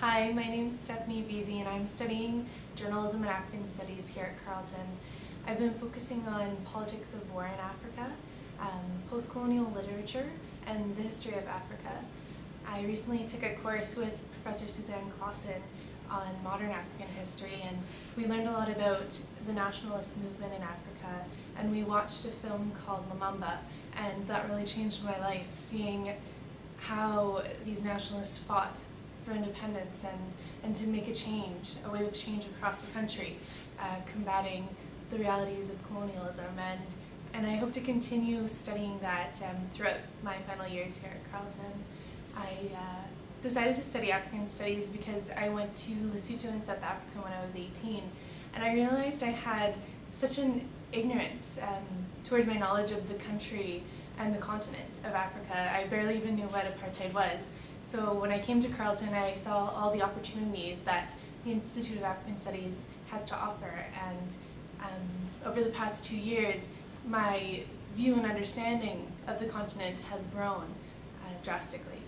Hi, my name is Stephanie Vizi and I'm studying journalism and African studies here at Carleton. I've been focusing on politics of war in Africa, um, post-colonial literature, and the history of Africa. I recently took a course with Professor Susanne Klausen on modern African history and we learned a lot about the nationalist movement in Africa and we watched a film called Lumumba and that really changed my life, seeing how these nationalists fought for independence and, and to make a change, a wave of change across the country, uh, combating the realities of colonialism. And, and I hope to continue studying that um, throughout my final years here at Carleton. I uh, decided to study African studies because I went to Lesotho in South Africa when I was 18 and I realized I had such an ignorance um, towards my knowledge of the country and the continent of Africa. I barely even knew what apartheid was. So when I came to Carleton, I saw all the opportunities that the Institute of African Studies has to offer. And um, over the past two years, my view and understanding of the continent has grown uh, drastically.